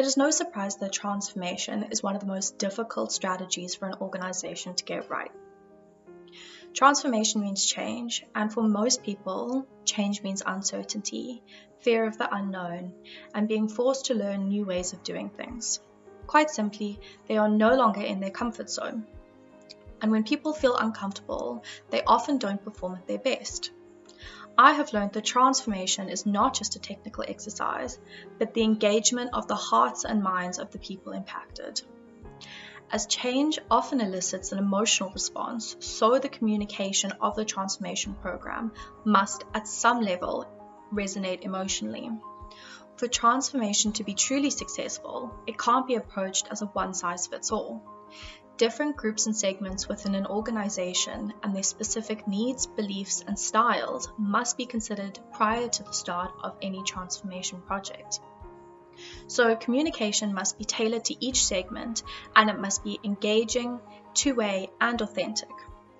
It is no surprise that transformation is one of the most difficult strategies for an organization to get right. Transformation means change, and for most people, change means uncertainty, fear of the unknown, and being forced to learn new ways of doing things. Quite simply, they are no longer in their comfort zone. And when people feel uncomfortable, they often don't perform at their best. I have learned that transformation is not just a technical exercise, but the engagement of the hearts and minds of the people impacted. As change often elicits an emotional response, so the communication of the transformation program must, at some level, resonate emotionally. For transformation to be truly successful, it can't be approached as a one size fits all. Different groups and segments within an organization and their specific needs, beliefs, and styles must be considered prior to the start of any transformation project. So communication must be tailored to each segment and it must be engaging, two-way and authentic.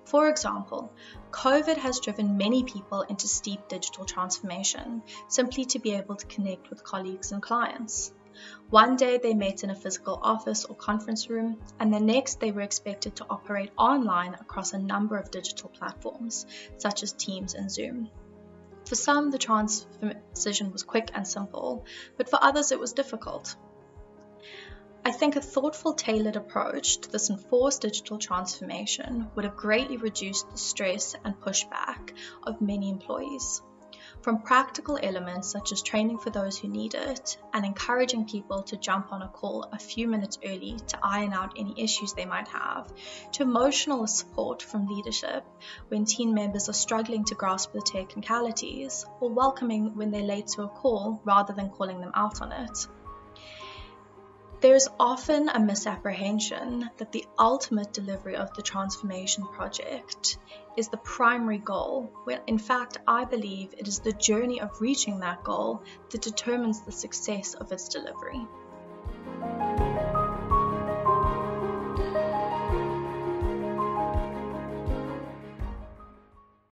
For example, COVID has driven many people into steep digital transformation simply to be able to connect with colleagues and clients. One day they met in a physical office or conference room, and the next they were expected to operate online across a number of digital platforms, such as Teams and Zoom. For some, the transition was quick and simple, but for others, it was difficult. I think a thoughtful, tailored approach to this enforced digital transformation would have greatly reduced the stress and pushback of many employees from practical elements such as training for those who need it and encouraging people to jump on a call a few minutes early to iron out any issues they might have, to emotional support from leadership when team members are struggling to grasp the technicalities, or welcoming when they're late to a call rather than calling them out on it. There's often a misapprehension that the ultimate delivery of the transformation project is the primary goal, when in fact, I believe it is the journey of reaching that goal that determines the success of its delivery.